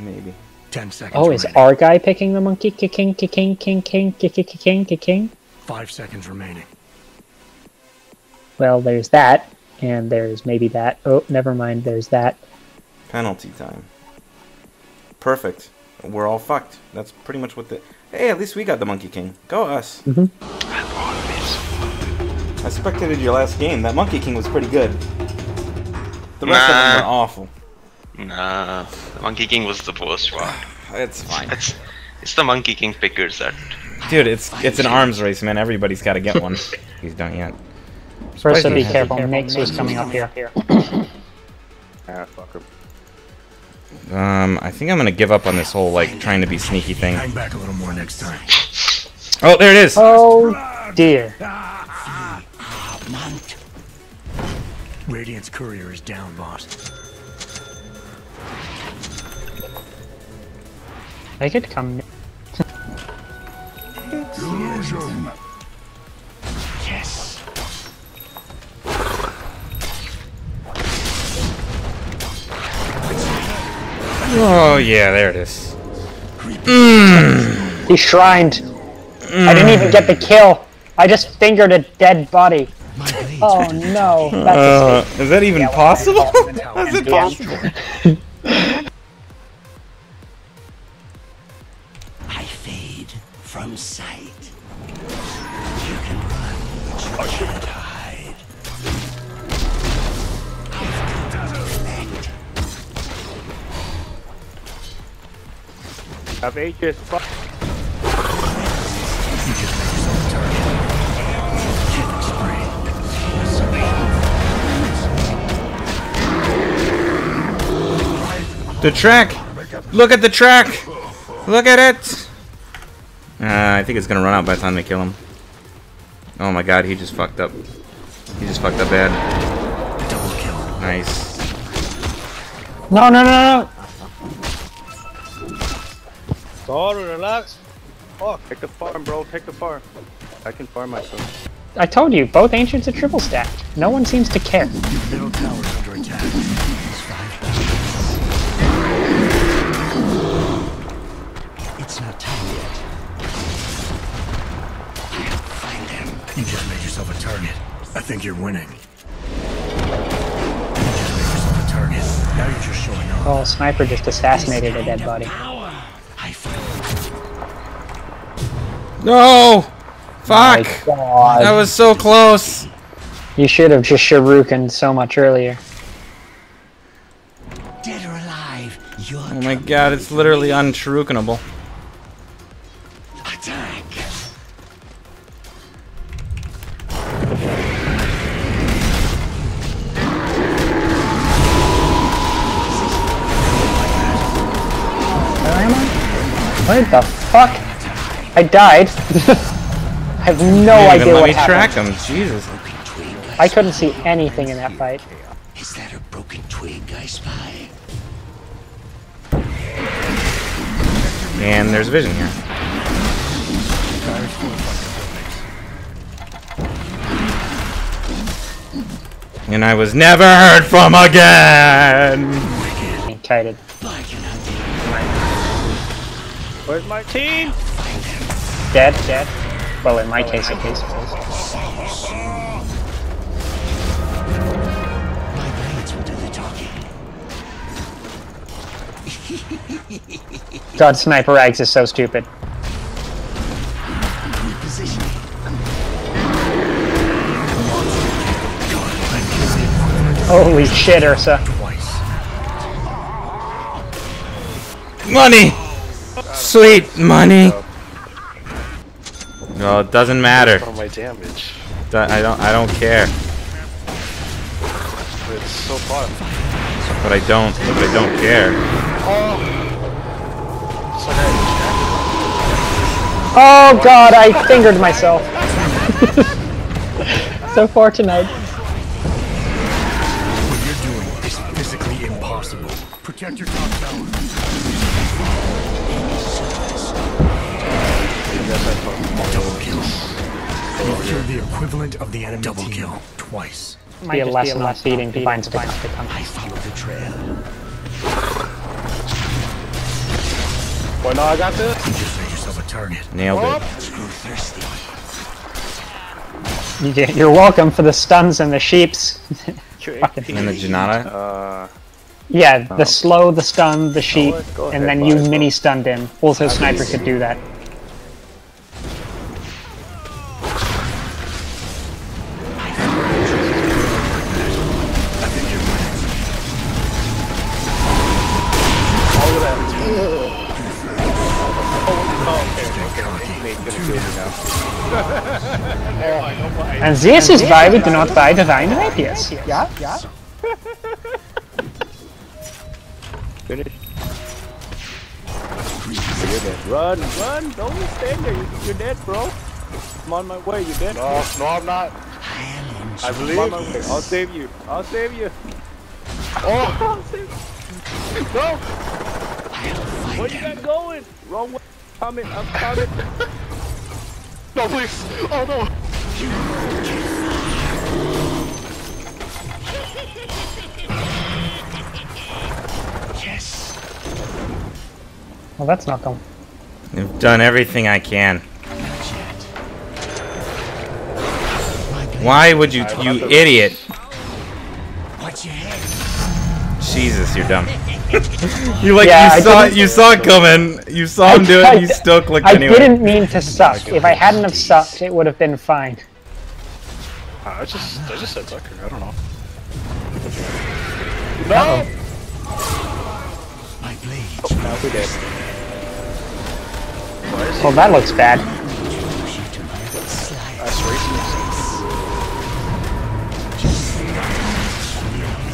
Maybe. Ten seconds. Oh, is our guy picking the monkey? king? King, king, king, king, king, king, king, king. Five seconds remaining. Well, there's that, and there's maybe that. Oh, never mind. There's that. Penalty time. Perfect. We're all fucked. That's pretty much what the. Hey, at least we got the Monkey King. Go us. Mm -hmm. I spectated your last game. That Monkey King was pretty good. The rest nah. of them were awful. Nah, the Monkey King was the worst one. It's fine. It's it's the Monkey King pickers that. Dude, it's it's an arms race, man. Everybody's got to get one. He's done yet. First, so be careful. Nyx was coming up here. Ah, fuck him. Um, I think I'm gonna give up on this whole like trying to be sneaky thing. Hang back a little more next time. Oh, there it is. Oh dear. Radiant's courier is down, boss. I could come. Yes. Oh yeah, there it is. He shrined. I didn't even get the kill. I just fingered a dead body. Oh no. That's Uh, is that even Yeah, possible? Is it possible? from sight. You can run, but you can't hide. I've come to defect. Have Aegis. Fuck. The track. Look at the track. Look at it. Uh, I think it's gonna run out by the time they kill him. Oh my god, he just fucked up. He just fucked up bad. Double kill. Nice. No, no, no, no. Sorry, relax. Fuck. Take the farm, bro. Take the farm. I can farm myself. I told you, both ancients are triple stacked. No one seems to care. Middle tower's under attack. Think you're winning. You just made yourself a target. Now you're just showing off. Oh, sniper just assassinated a dead body. Power. I find No. Fuck. That was so close. You should have just Shuriken so much earlier. dead or alive. You're Oh my god, it's literally unshurikenable. What the fuck? I died. I have no Didn't idea even let me track happened. him. Jesus. I couldn't see anything in that fight. Is that a broken twig I spy? And there's vision here. And I was never heard from again. Kited. Where's my team? Dead, dead. Well, in my case, at least. My brains will do the talking. God, Sniper Rags is so stupid. Holy shit, Ursa. Twice. Money! Sweet money! No, it doesn't matter. Oh my damage. Do- I don't I don't care. It's so far. But I don't but I don't care. It's like I Oh god, I fingered myself. so fortunate. What physically impossible. Protect your top tower. Double kill. You've killed the equivalent of the enemy Double kill. Twice. Might be a lesson on feeding divine to come. I follow the trail. Well, no, I got this. You just made yourself a target. Nailed it. Screw thirsty. You- You're welcome for the stuns and the sheeps. Fucking- And the Jinada. Uh, yeah, the slow, the stun, the sheep, ahead, and then you Bias, mini stunned him. Also, sniper could do that. And this is why we do not buy divine rapiers. Yeah, yeah. Finish. You're dead. Run, run! Don't stand there. You're, you're dead, bro. I'm on my way. You're dead. No, no, I'm not. I I'm on believe. my way. I'll save you. I'll save you. Oh, I'll save you. Go! Where you got going? Wrong way. Coming. I'm coming. no, please. Oh no. Yes. Well, that's not going. I've done everything I can. Not yet. Why would you, you idiot? Watch your head. Jesus, you're dumb. you like Yeah, I you saw didn't- you saw it coming. You saw him do it. and You still clicked I anyway. I didn't mean to suck. If I hadn't have sucked, it would have been fine. Uh, I just, I just said sucker. I don't know. Uh-oh. My blade. Now we're. Well, that looks bad. That's.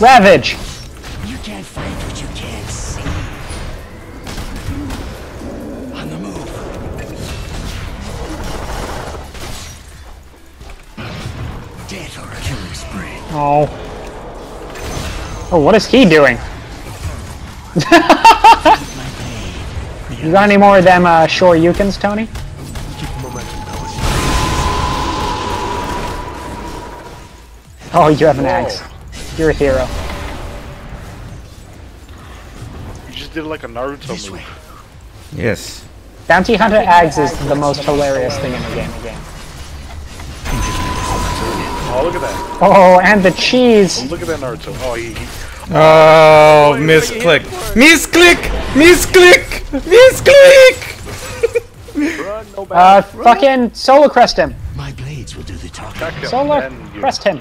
Ravage! You can't fight what you can't see. On the move. Dead or a killing spree. Oh. Oh, what is he doing? you got any more of them uh, shurikens, Tony? Oh, you have an axe. You're a hero. You just did like a Naruto This move. way. Yes. Bounty Hunter Ags is the most hilarious thing in the game. Again. Oh, look at that. Oh, and the cheese! Look at that Naruto. Oh, he, he Oh, misclick. Misclick. Misclick. Misclick. Run, no Uh, back. fucking Solar Crest him! My blades will do the talking. attacked him. Solar Crest him!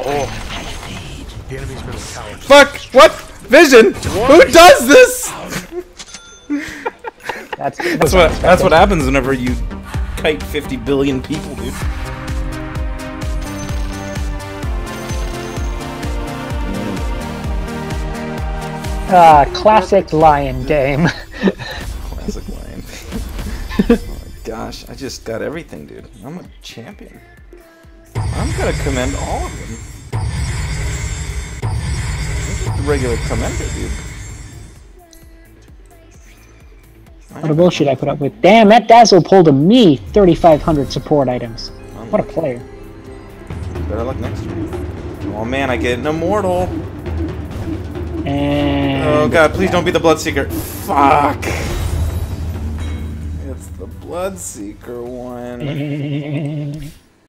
Oh, The enemy's been a coward. Fuck. What? Vision. Who does this? That's, That's what. That's what happens whenever you kite 50 billion people, dude. Uh, classic lion game. Classic lion. oh my gosh, I just got everything, dude. I'm a champion. I'm gonna commend all of them. A regular commender, dude. What a bullshit I put up with. Damn, that Dazzle pulled a me 3,500 support items. What a player. Better luck next time. Oh man, I get an immortal. And Oh mm. god, please don't be the Bloodseeker. Fuck. It's the Bloodseeker one.